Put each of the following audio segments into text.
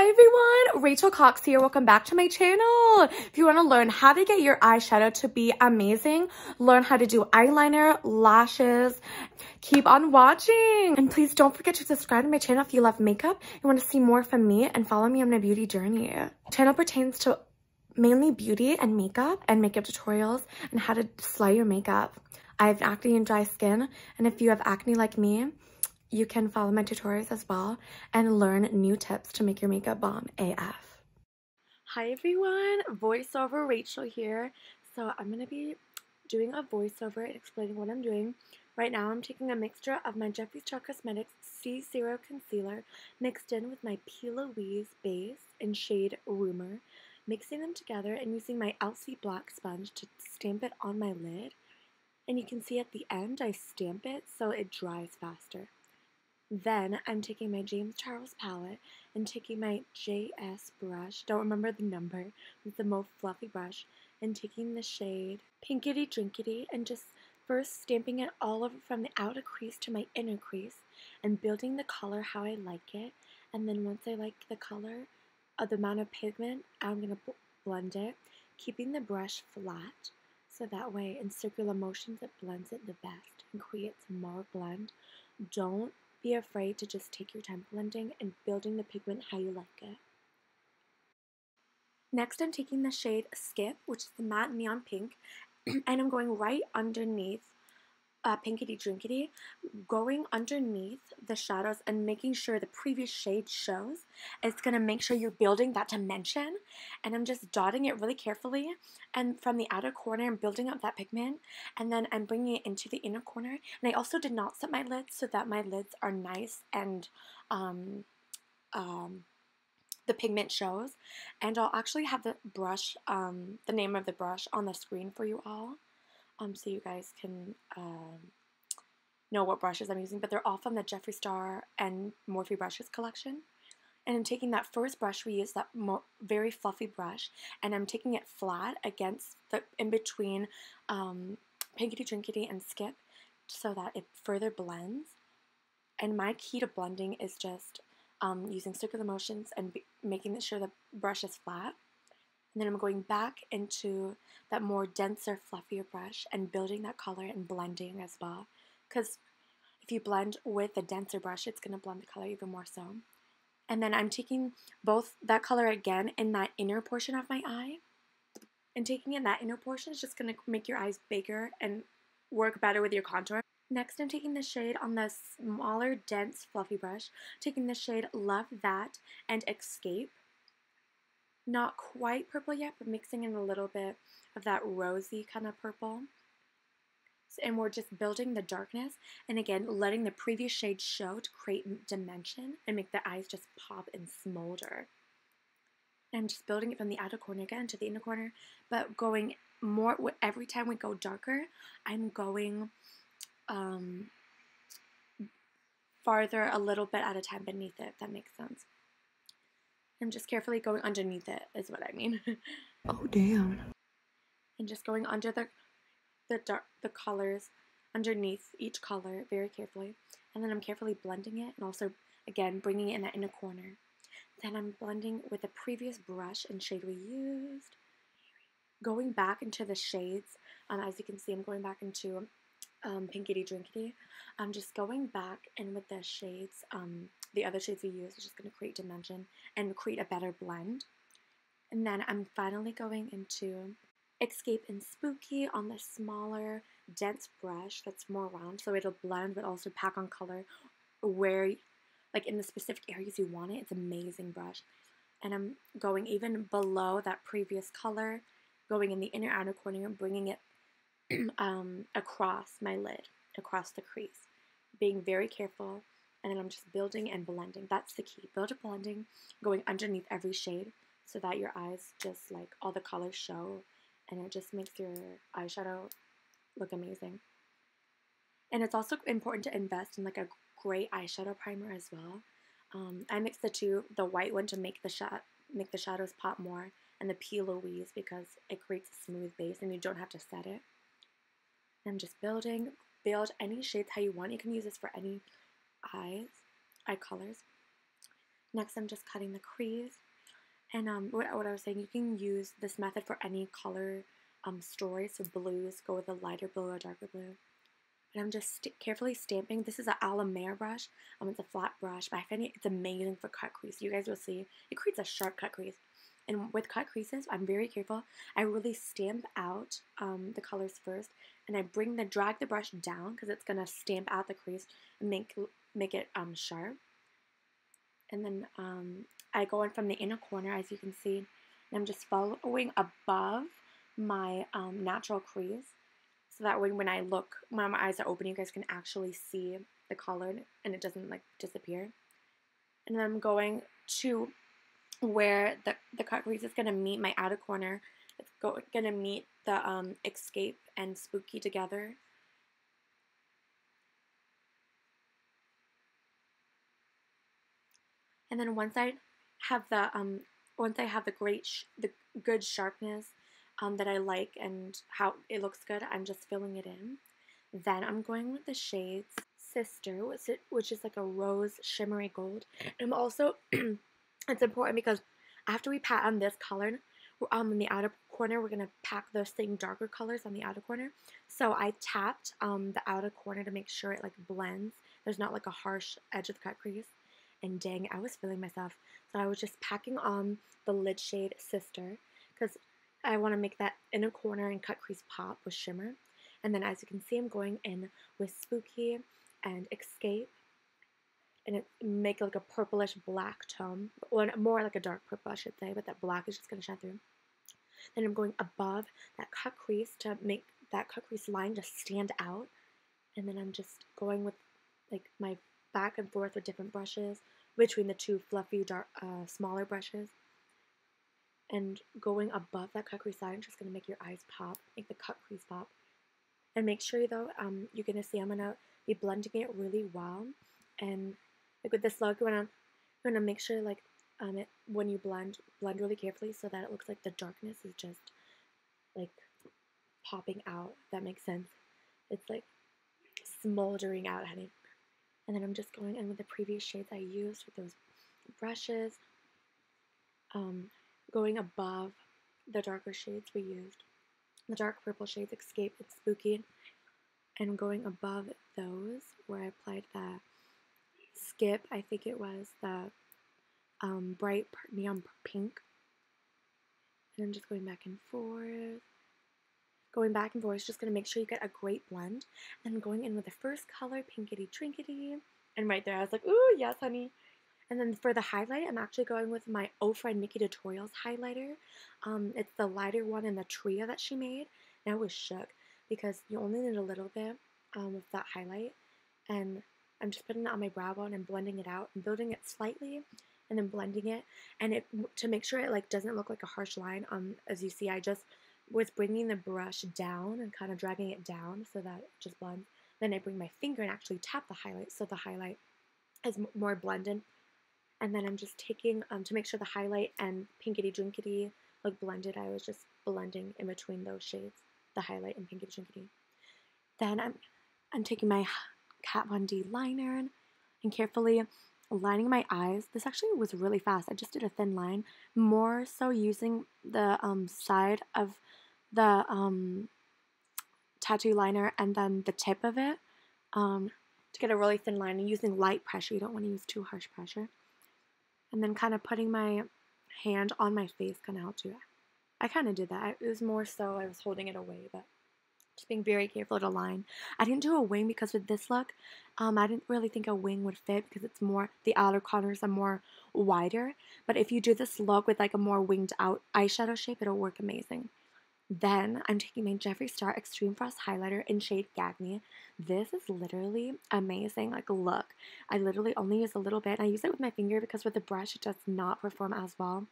Hi everyone, Rachel Cox here. Welcome back to my channel. If you want to learn how to get your eyeshadow to be amazing, learn how to do eyeliner, lashes, keep on watching. And please don't forget to subscribe to my channel if you love makeup, you want to see more from me, and follow me on my beauty journey. channel pertains to mainly beauty and makeup and makeup tutorials and how to slay your makeup. I have acne and dry skin, and if you have acne like me, you can follow my tutorials as well and learn new tips to make your makeup bomb AF. Hi everyone, voiceover Rachel here. So I'm going to be doing a voiceover and explaining what I'm doing. Right now I'm taking a mixture of my Jeffree Star Cosmetics C0 Concealer mixed in with my P. Louise base in shade Rumor, mixing them together and using my Elsie Black sponge to stamp it on my lid. And you can see at the end I stamp it so it dries faster. Then I'm taking my James Charles palette and taking my JS brush, don't remember the number, with the most fluffy brush, and taking the shade Pinkity Drinkity and just first stamping it all over from the outer crease to my inner crease and building the color how I like it. And then once I like the color of the amount of pigment, I'm going to blend it, keeping the brush flat so that way in circular motions it blends it the best and creates more blend. Don't be afraid to just take your time blending and building the pigment how you like it. Next, I'm taking the shade Skip, which is the matte neon pink, and I'm going right underneath uh, Pinkity Drinkity, going underneath the shadows and making sure the previous shade shows. It's going to make sure you're building that dimension. And I'm just dotting it really carefully. And from the outer corner, I'm building up that pigment. And then I'm bringing it into the inner corner. And I also did not set my lids so that my lids are nice and um, um, the pigment shows. And I'll actually have the brush, um, the name of the brush on the screen for you all um, so you guys can um, know what brushes I'm using, but they're all from the Jeffree Star and Morphe Brushes collection. And I'm taking that first brush we used, that very fluffy brush, and I'm taking it flat against the in between um, Pinkity Drinkity and Skip so that it further blends. And my key to blending is just um, using circular motions and making sure the brush is flat. And then I'm going back into that more denser, fluffier brush and building that color and blending as well. Because if you blend with a denser brush, it's going to blend the color even more so. And then I'm taking both that color again in that inner portion of my eye. And taking in that inner portion is just going to make your eyes bigger and work better with your contour. Next, I'm taking the shade on the smaller, dense, fluffy brush, taking the shade Love That and Escape, not quite purple yet, but mixing in a little bit of that rosy kind of purple. And we're just building the darkness and again letting the previous shade show to create dimension and make the eyes just pop and smolder. And I'm just building it from the outer corner again to the inner corner, but going more every time we go darker, I'm going um, farther a little bit at a time beneath it, if that makes sense. I'm just carefully going underneath it is what I mean. oh damn. And just going under the the dark the colors underneath each color very carefully. And then I'm carefully blending it and also again bringing it in that inner corner. Then I'm blending with the previous brush and shade we used. Going back into the shades, um, as you can see, I'm going back into um, Pinkity Drinkity. I'm just going back and with the shades, um, the other shades we use which is going to create dimension and create a better blend. And then I'm finally going into Escape and Spooky on the smaller, dense brush that's more round, so it'll blend but also pack on color where, like in the specific areas you want it. It's amazing brush. And I'm going even below that previous color, going in the inner outer corner and bringing it um, across my lid, across the crease. Being very careful, and then I'm just building and blending. That's the key. Build a blending, going underneath every shade so that your eyes just like all the colors show and it just makes your eyeshadow look amazing. And it's also important to invest in like a great eyeshadow primer as well. Um, I mix the two, the white one to make the shot, make the shadows pop more, and the P. Louise because it creates a smooth base and you don't have to set it. I'm just building. Build any shades how you want. You can use this for any eyes, eye colors. Next, I'm just cutting the crease. And um, what, what I was saying, you can use this method for any color um, story. So blues, go with a lighter blue or darker blue. And I'm just st carefully stamping. This is an Alamere brush. Um, it's a flat brush, but I find it, it's amazing for cut crease. You guys will see it creates a sharp cut crease. And with cut creases, I'm very careful. I really stamp out um, the colors first, and I bring the drag the brush down because it's gonna stamp out the crease and make make it um, sharp. And then um, I go in from the inner corner, as you can see, and I'm just following above my um, natural crease. So that way when I look, when my eyes are open, you guys can actually see the color and it doesn't like disappear. And then I'm going to where the, the cut crease is going to meet my outer corner. It's going to meet the um, Escape and Spooky together. And then once I have the um, once I have the great the good sharpness um, that I like and how it looks good, I'm just filling it in. Then I'm going with the shades Sister, which is like a rose shimmery gold. And I'm also, it's important because after we pat on this color, um, in the outer corner, we're going to pack those same darker colors on the outer corner. So I tapped um, the outer corner to make sure it like blends. There's not like a harsh edge of the cut crease. And dang, I was feeling myself. So I was just packing on the lid shade Sister because I want to make that inner corner and cut crease pop with shimmer. And then as you can see, I'm going in with Spooky and Escape. And it make like a purplish black tone, or more like a dark purple, I should say, but that black is just going to shine through. Then I'm going above that cut crease to make that cut crease line just stand out. And then I'm just going with like my back and forth with different brushes between the two fluffy, dark, uh, smaller brushes and going above that cut crease line, just going to make your eyes pop, make the cut crease pop. And make sure though, um, you're going to see I'm going to be blending it really well. And like with this look, you want to, to make sure like um, it, when you blend, blend really carefully so that it looks like the darkness is just like popping out, that makes sense. It's like smoldering out, honey. And then I'm just going in with the previous shades I used with those brushes. Um, going above the darker shades we used. The dark purple shades Escape and Spooky. And going above those where I applied the Skip, I think it was the um, bright neon pink. And I'm just going back and forth. Going back and forth, just going to make sure you get a great blend. And going in with the first color, Pinkity Drinkity. And right there, I was like, ooh, yes, honey. And then for the highlight, I'm actually going with my Oh Friend Nikki Tutorials highlighter. Um, it's the lighter one in the trio that she made. And I was shook because you only need a little bit um, of that highlight. And I'm just putting it on my brow bone and blending it out and building it slightly and then blending it. And it to make sure it like doesn't look like a harsh line. Um, as you see, I just was bringing the brush down and kind of dragging it down so that it just blends. Then I bring my finger and actually tap the highlight so the highlight is more blended and then I'm just taking, um, to make sure the highlight and pinkity drinkity look blended, I was just blending in between those shades, the highlight and pinkity drinkity. Then I'm, I'm taking my Kat Von D liner and carefully lining my eyes. This actually was really fast. I just did a thin line, more so using the um, side of the um, tattoo liner and then the tip of it um, to get a really thin line and using light pressure. You don't want to use too harsh pressure and then kind of putting my hand on my face kind of helped too. I kind of did that. It was more so I was holding it away, but just being very careful to line. I didn't do a wing because with this look, um, I didn't really think a wing would fit because it's more, the outer corners are more wider. But if you do this look with like a more winged out eyeshadow shape, it'll work amazing. Then I'm taking my Jeffree Star Extreme Frost Highlighter in shade Gag Me. This is literally amazing. Like, look, I literally only use a little bit. I use it with my finger because with the brush, it does not perform as well.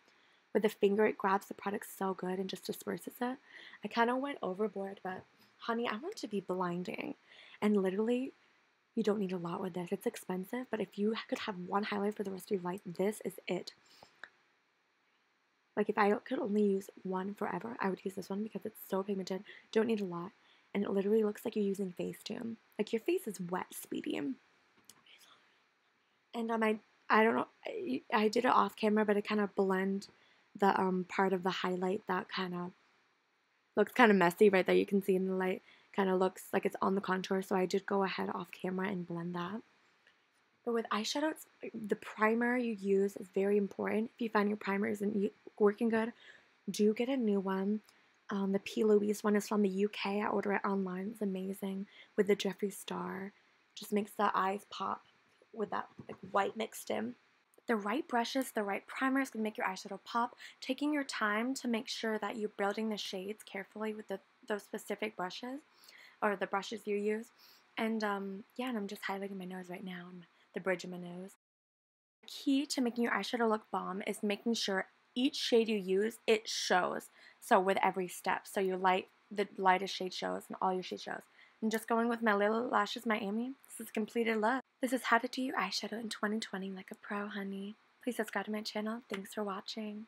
With the finger, it grabs the product so good and just disperses it. I kind of went overboard, but honey, I want to be blinding. And literally, you don't need a lot with this. It's expensive, but if you could have one highlight for the rest of your life, this is it. Like if I could only use one forever, I would use this one because it's so pigmented. Don't need a lot. And it literally looks like you're using Facetune. Like your face is wet, Speedy. And on my I don't know. I, I did it off camera, but it kind of blend the um part of the highlight that kind of looks kind of messy right there. You can see in the light, kind of looks like it's on the contour. So I did go ahead off camera and blend that. But with eyeshadows, the primer you use is very important. If you find your primer isn't working good, do get a new one. Um, the P. Louise one is from the UK. I order it online. It's amazing with the Jeffree Star. Just makes the eyes pop with that like white mixed in. The right brushes, the right primers can make your eyeshadow pop. Taking your time to make sure that you're building the shades carefully with the those specific brushes or the brushes you use. And um, yeah, and I'm just highlighting my nose right now the bridge of my nose. The key to making your eyeshadow look bomb is making sure each shade you use, it shows. So with every step. So your light, the lightest shade shows and all your shade shows. I'm just going with my Lilly Lashes Miami. This is completed look. This is how to do your eyeshadow in 2020 like a pro, honey. Please subscribe to my channel. Thanks for watching.